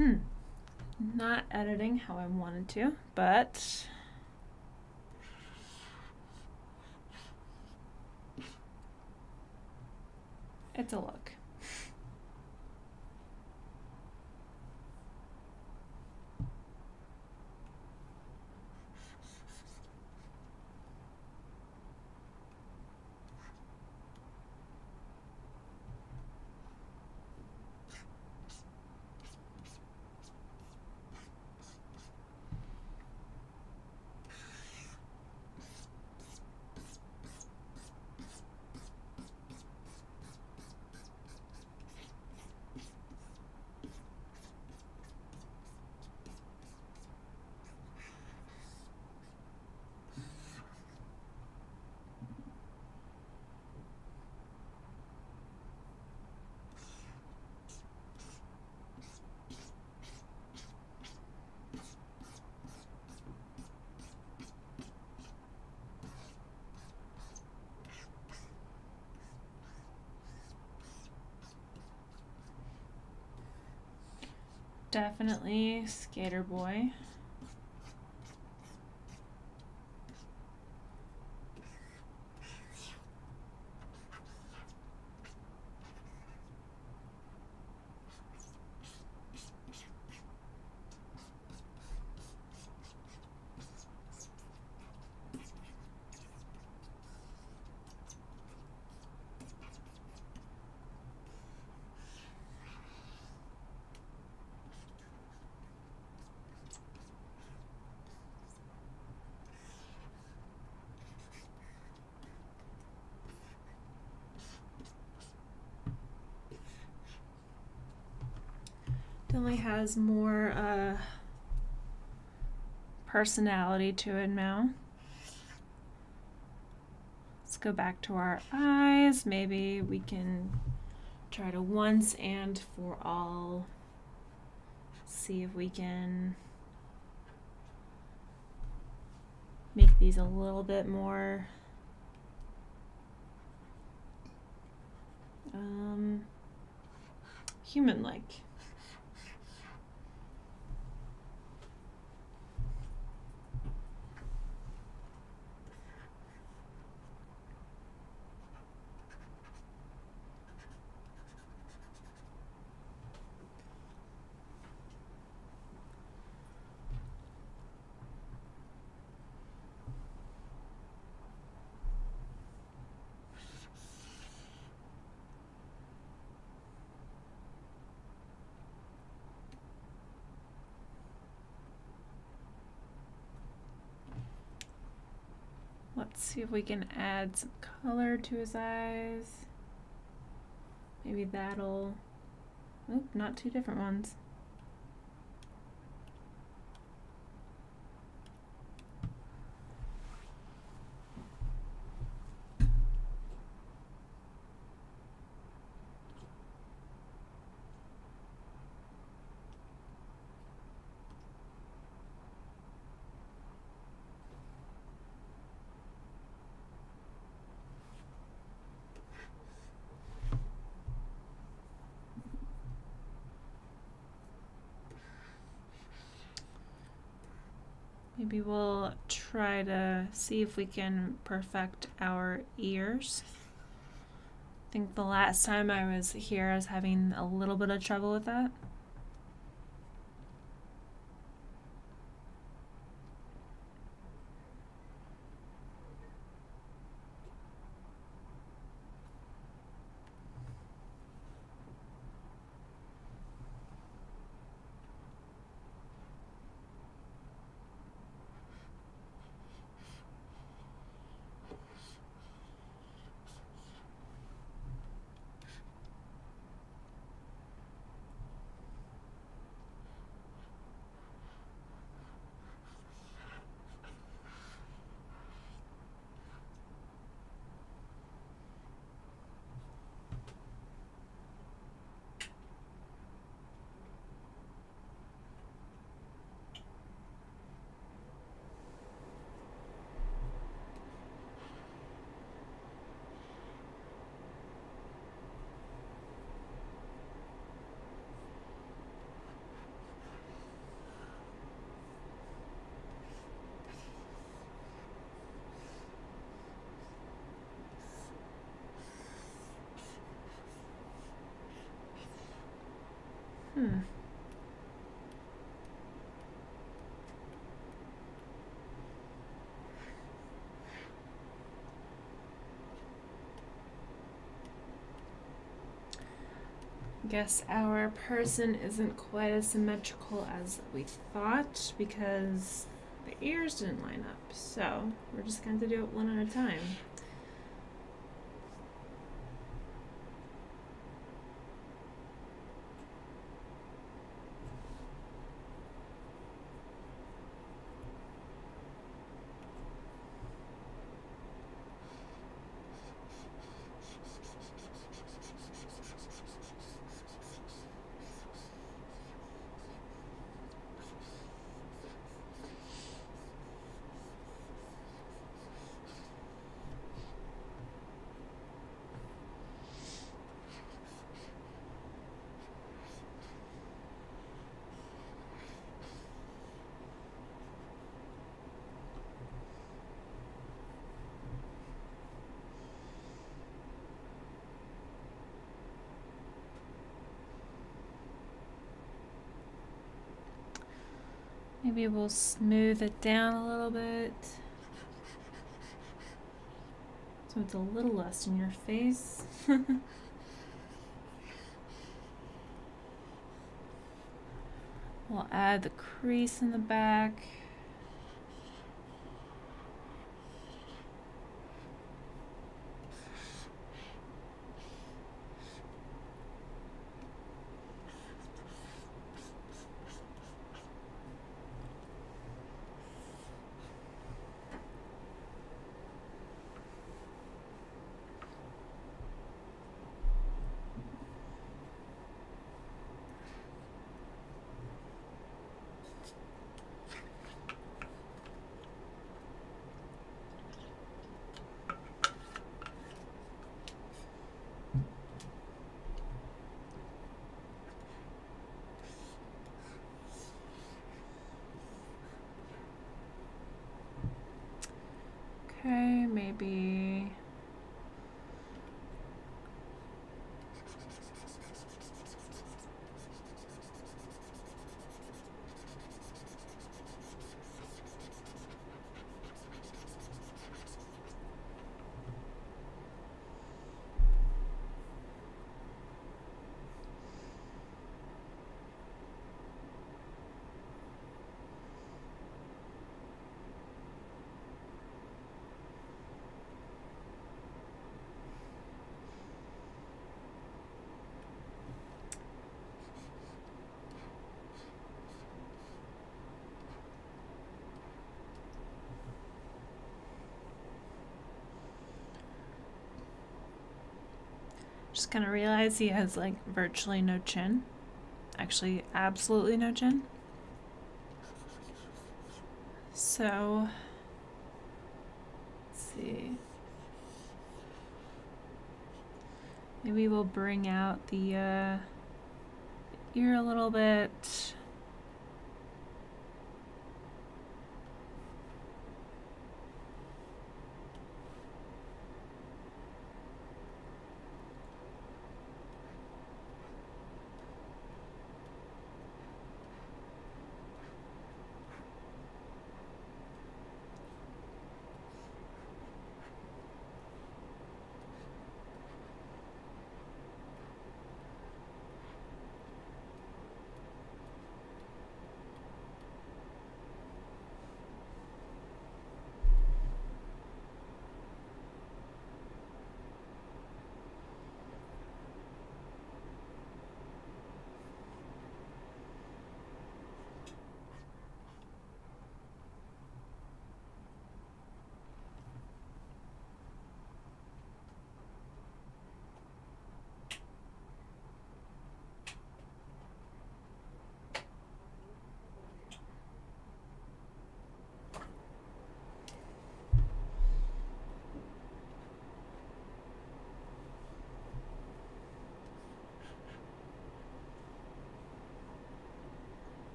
Hmm. Not editing how I wanted to, but it's a look. Definitely Skater Boy. Definitely has more uh, personality to it now. Let's go back to our eyes. Maybe we can try to once and for all see if we can make these a little bit more um, human-like. Let's see if we can add some color to his eyes. Maybe that'll. Oop, not two different ones. Maybe we'll try to see if we can perfect our ears. I think the last time I was here, I was having a little bit of trouble with that. Hmm. I guess our person isn't quite as symmetrical as we thought because the ears didn't line up. So we're just going to do it one at a time. Maybe we'll smooth it down a little bit. So it's a little less in your face. [laughs] we'll add the crease in the back. Just kind of realize he has like virtually no chin. Actually, absolutely no chin. So, let's see. Maybe we'll bring out the uh, ear a little bit.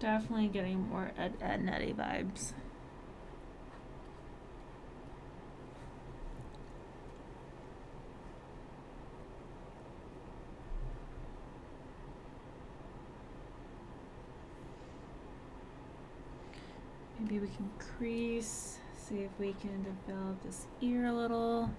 Definitely getting more Ed, Edd n Eddy vibes. Maybe we can crease, see if we can develop this ear a little.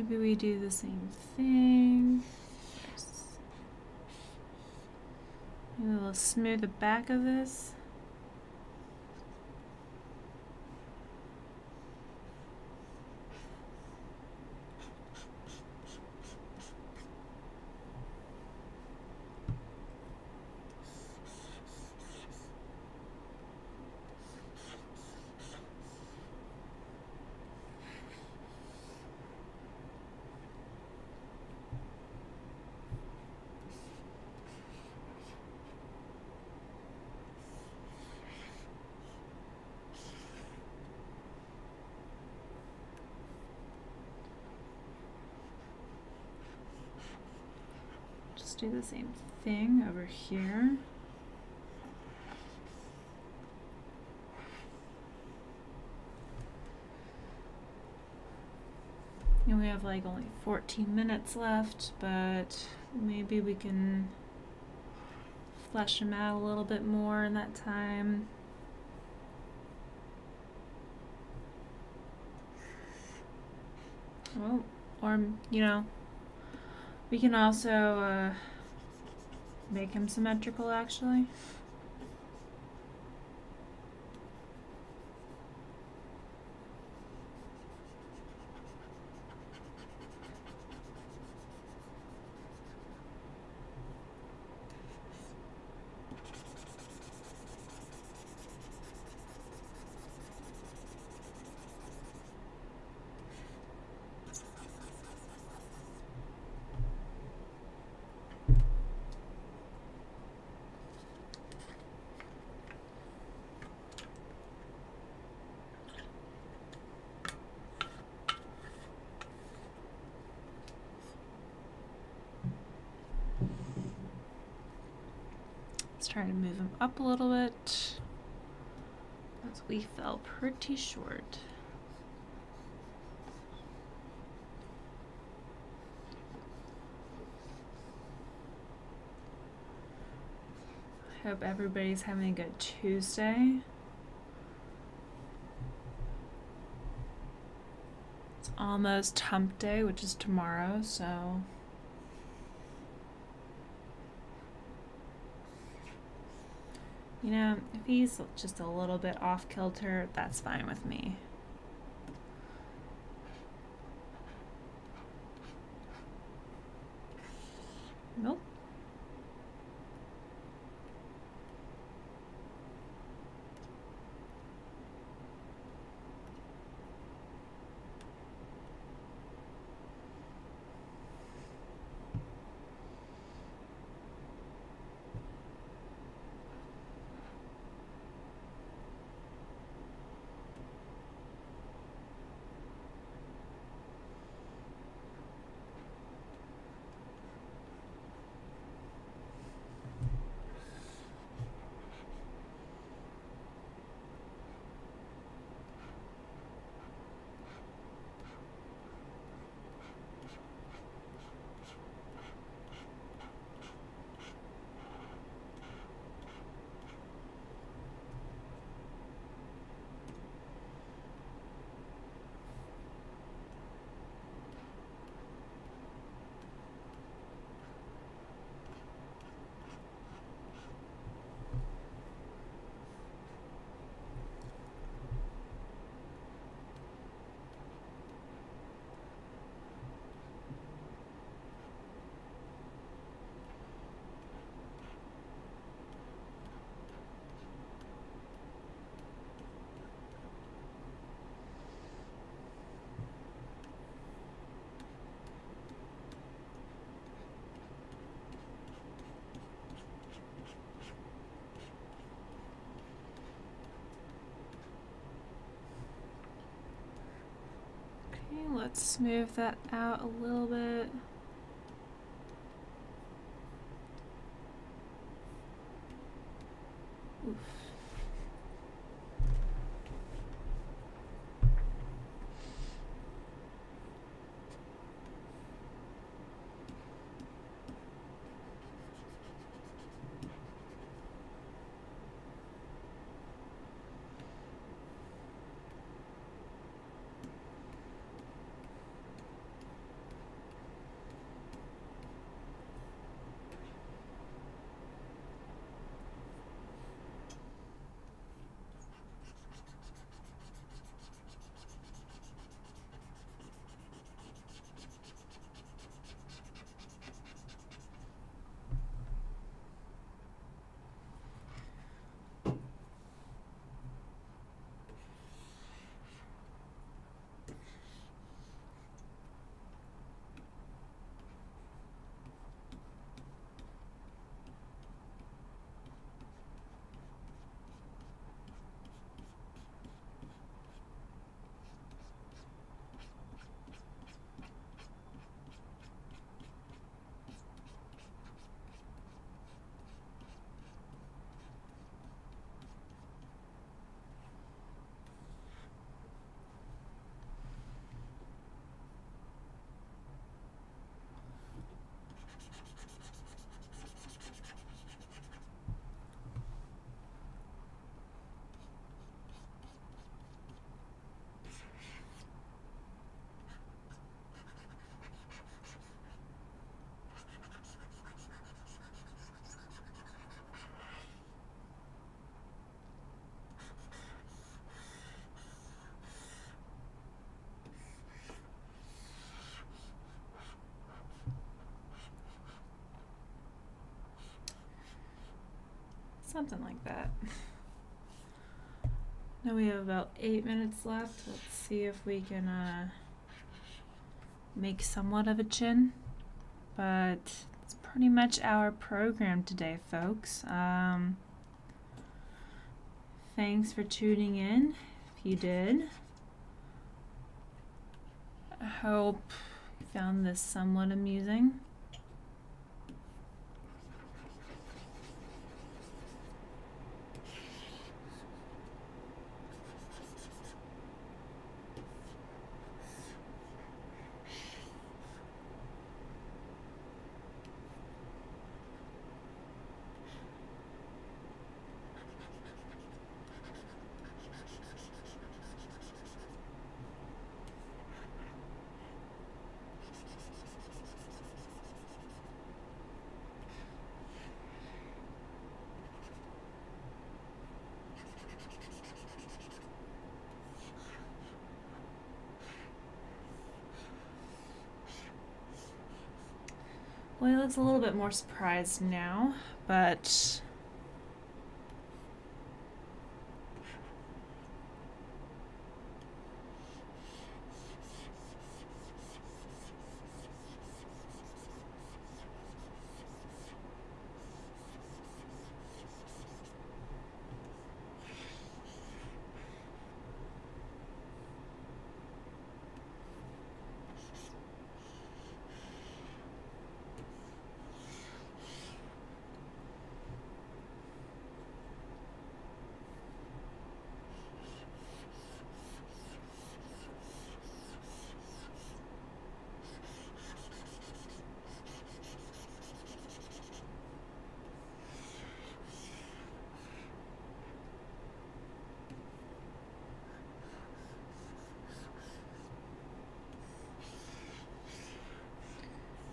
Maybe we do the same thing. Maybe we'll smooth the back of this. Just do the same thing over here. And we have like only 14 minutes left, but maybe we can flesh them out a little bit more in that time. Well, or, you know, we can also uh, make him symmetrical actually. Up a little bit. As we fell pretty short. I hope everybody's having a good Tuesday. It's almost hump day, which is tomorrow, so You know, if he's just a little bit off kilter, that's fine with me. Nope. Okay, let's smooth that out a little bit. Something like that. Now we have about eight minutes left. Let's see if we can uh, make somewhat of a chin. But it's pretty much our program today, folks. Um, thanks for tuning in, if you did. I hope you found this somewhat amusing. Well, a little bit more surprised now, but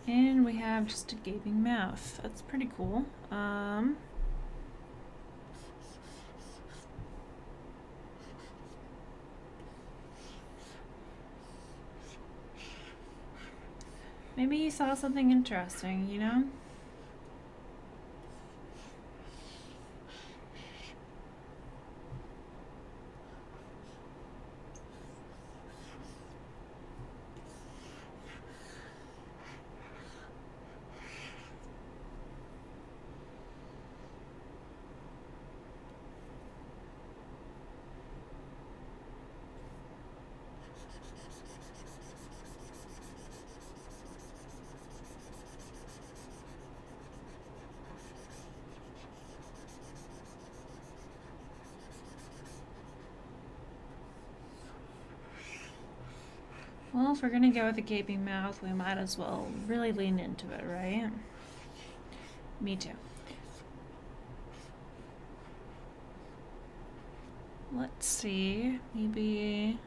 And we have just a gaping mouth. That's pretty cool. Um, maybe he saw something interesting, you know? Well, if we're gonna go with a gaping mouth, we might as well really lean into it, right? Me too. Let's see, maybe...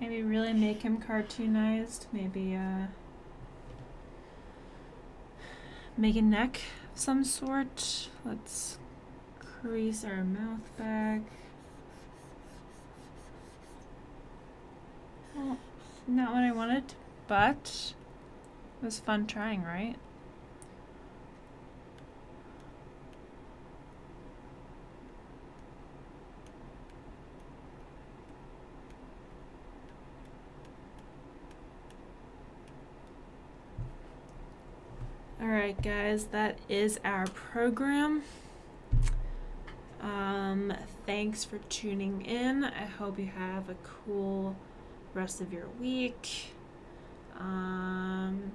Maybe really make him cartoonized. Maybe uh, make a neck of some sort. Let's crease our mouth back. Well, not what I wanted, but it was fun trying, right? Alright guys, that is our program. Um, thanks for tuning in. I hope you have a cool rest of your week. Um,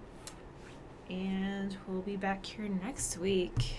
and we'll be back here next week.